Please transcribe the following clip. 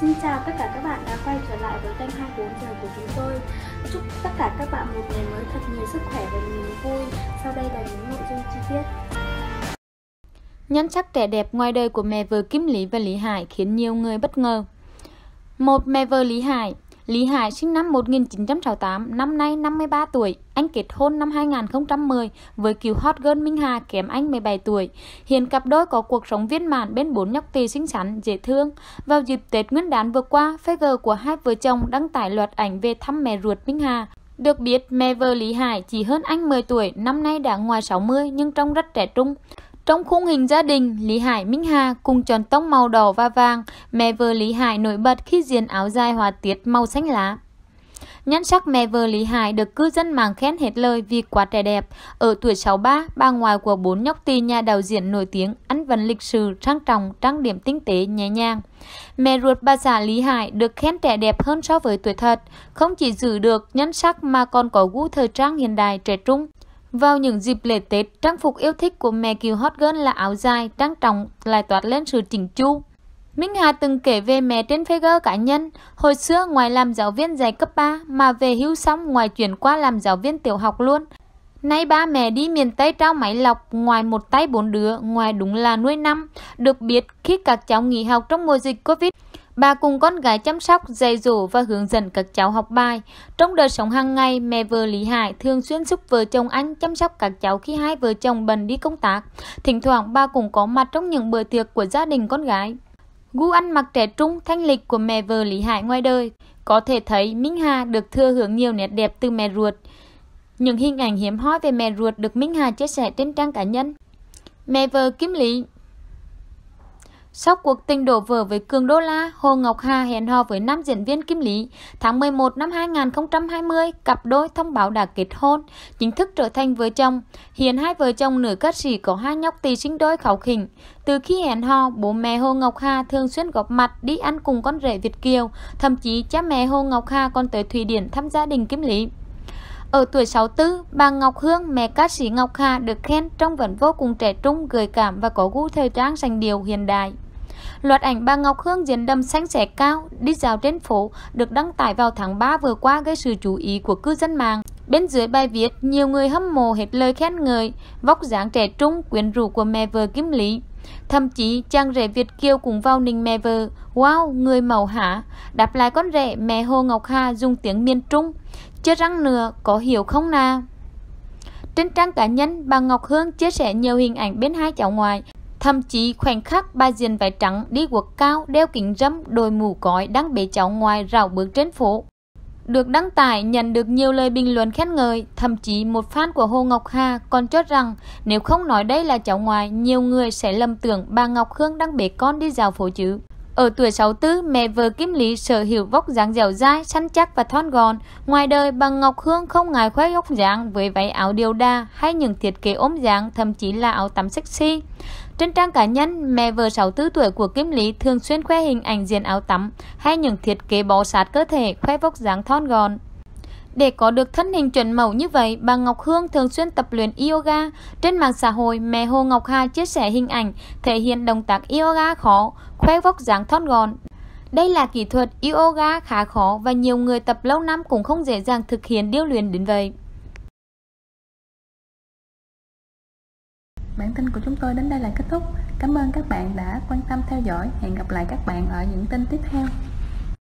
Xin chào tất cả các bạn đã quay trở lại với kênh 24 giờ của chúng tôi. Chúc tất cả các bạn một ngày mới thật nhiều sức khỏe và niềm vui. Sau đây là những nội dung chi tiết. Nhân sắc trẻ đẹp ngoài đời của mẹ vợ Kim Lý và Lý Hải khiến nhiều người bất ngờ. Một, mẹ vợ Lý Hải Lý Hải sinh năm 1968, năm nay 53 tuổi. Anh kết hôn năm 2010 với cựu hot girl Minh Hà kém anh 17 tuổi. Hiện cặp đôi có cuộc sống viên mãn bên bốn nhóc tỳ xinh xắn, dễ thương. Vào dịp Tết Nguyên đán vừa qua, Facebook của hai vợ chồng đăng tải loạt ảnh về thăm mẹ ruột Minh Hà. Được biết, mẹ vợ Lý Hải chỉ hơn anh 10 tuổi, năm nay đã ngoài 60 nhưng trông rất trẻ trung. Trong khung hình gia đình, Lý Hải Minh Hà cùng tròn tông màu đỏ và vàng, mẹ vợ Lý Hải nổi bật khi diện áo dài hòa tiết màu xanh lá. Nhân sắc mẹ vợ Lý Hải được cư dân mạng khen hết lời vì quá trẻ đẹp. Ở tuổi 63, bà ngoại của bốn nhóc tỳ nhà đạo diễn nổi tiếng, ăn vận lịch sử, trang trọng, trang điểm tinh tế, nhẹ nhàng. Mẹ ruột bà xã Lý Hải được khen trẻ đẹp hơn so với tuổi thật, không chỉ giữ được nhân sắc mà còn có gu thời trang hiện đại trẻ trung. Vào những dịp lễ Tết, trang phục yêu thích của mẹ kiều hot girl là áo dài, trang trọng lại toát lên sự chỉnh chu. Minh Hà từng kể về mẹ trên Facebook cá nhân, hồi xưa ngoài làm giáo viên dạy cấp 3 mà về hưu xong ngoài chuyển qua làm giáo viên tiểu học luôn. Nay ba mẹ đi miền Tây trao máy lọc, ngoài một tay bốn đứa, ngoài đúng là nuôi năm. Được biết khi các cháu nghỉ học trong mùa dịch Covid, Bà cùng con gái chăm sóc, dạy dỗ và hướng dẫn các cháu học bài. Trong đời sống hàng ngày, mẹ vợ Lý Hải thường xuyên giúp vợ chồng anh chăm sóc các cháu khi hai vợ chồng bần đi công tác. Thỉnh thoảng bà cũng có mặt trong những bữa tiệc của gia đình con gái. Gu ăn mặc trẻ trung, thanh lịch của mẹ vợ Lý Hải ngoài đời. Có thể thấy Minh Hà được thừa hưởng nhiều nét đẹp từ mẹ ruột. Những hình ảnh hiếm hoi về mẹ ruột được Minh Hà chia sẻ trên trang cá nhân. Mẹ vợ Kim Lý sau cuộc tình đổ vỡ với Cường Đô La, Hồ Ngọc Hà hẹn hò với nam diễn viên Kim Lý. Tháng 11 năm 2020, cặp đôi thông báo đã kết hôn, chính thức trở thành vợ chồng. Hiện hai vợ chồng nữ ca sĩ có hai nhóc tỳ sinh đôi khảo khỉnh. Từ khi hẹn hò, bố mẹ Hồ Ngọc Hà thường xuyên góp mặt đi ăn cùng con rể Việt Kiều. Thậm chí cha mẹ Hồ Ngọc Hà còn tới Thụy Điển thăm gia đình Kim Lý. Ở tuổi 64, bà Ngọc Hương, mẹ ca sĩ Ngọc Hà được khen trong vẫn vô cùng trẻ trung, gợi cảm và có gu thời trang sành điệu hiện đại. Loạt ảnh bà Ngọc Hương diện đầm xanh xẻ cao, đi dạo trên phố được đăng tải vào tháng 3 vừa qua gây sự chú ý của cư dân mạng. Bên dưới bài viết, nhiều người hâm mộ hết lời khen ngợi, vóc dáng trẻ trung, quyến rũ của mẹ vợ Kim Lý. Thậm chí, chàng rể Việt Kiều cũng vào nình mẹ vợ. Wow, người mẫu hả? Đáp lại con rể, mẹ Hồ Ngọc Hà dùng tiếng miền Trung. Chưa răng nữa, có hiểu không nào? Trên trang cá nhân, bà Ngọc Hương chia sẻ nhiều hình ảnh bên hai cháu ngoại. Thậm chí khoảnh khắc bà diện váy trắng đi quật cao, đeo kính râm, đôi mũ cói đang bế cháu ngoài rào bước trên phố. Được đăng tải nhận được nhiều lời bình luận khen ngợi, thậm chí một fan của Hồ Ngọc Hà còn cho rằng nếu không nói đây là cháu ngoài, nhiều người sẽ lầm tưởng bà Ngọc Hương đang bế con đi dạo phố chứ. Ở tuổi 64, mẹ vợ Kim Lý sở hữu vóc dáng dẻo dai, săn chắc và thon gọn. Ngoài đời, bà Ngọc Hương không ngại khoe vóc dáng với váy áo điều đa hay những thiết kế ốm dáng, thậm chí là áo tắm sexy. Trên trang cá nhân, mẹ vợ 64 tuổi của Kim Lý thường xuyên khoe hình ảnh diện áo tắm hay những thiết kế bó sát cơ thể, khoe vóc dáng thon gọn. Để có được thân hình chuẩn mẫu như vậy, bà Ngọc Hương thường xuyên tập luyện yoga. Trên mạng xã hội, mẹ Hồ Ngọc Hà chia sẻ hình ảnh thể hiện động tác yoga khó, khoe vóc dáng thon gọn. Đây là kỹ thuật yoga khá khó và nhiều người tập lâu năm cũng không dễ dàng thực hiện điêu luyện đến vậy. Bản tin của chúng tôi đến đây là kết thúc. Cảm ơn các bạn đã quan tâm theo dõi. Hẹn gặp lại các bạn ở những tin tiếp theo.